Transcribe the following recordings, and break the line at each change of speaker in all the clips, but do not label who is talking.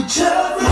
Whichever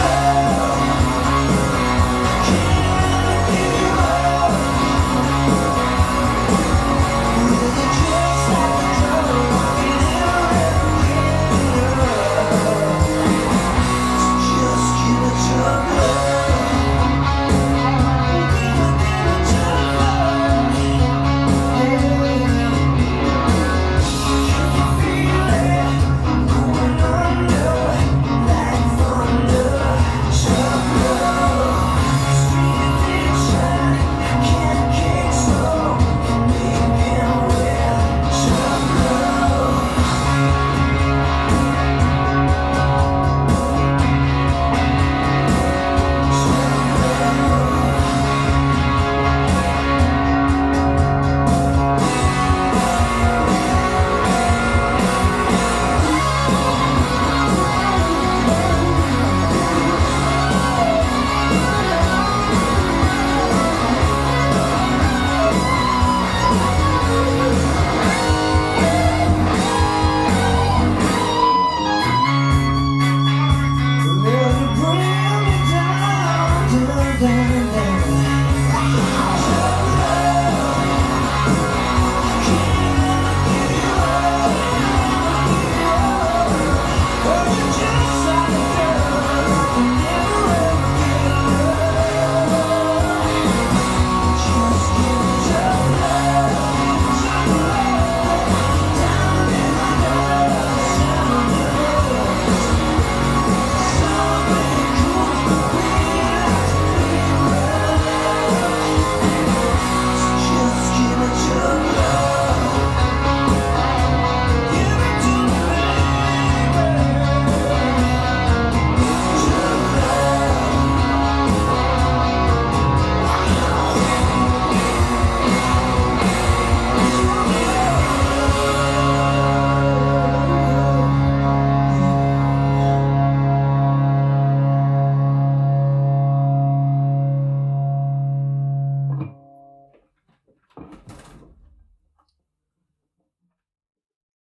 down.